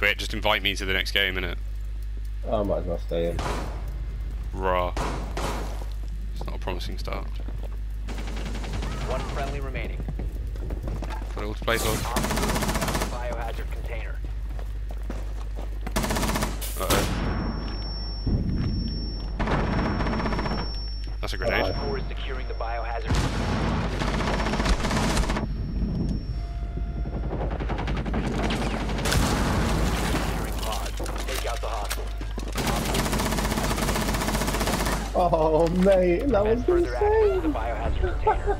Quit, just invite me to the next game, innit? I might as well stay in. Raw. It's not a promising start. One friendly remaining. Put it all to play for. Biohazard container. Uh oh. That's a grenade. Four is securing the biohazard. Oh, mate, that was Prevent further access to the insane.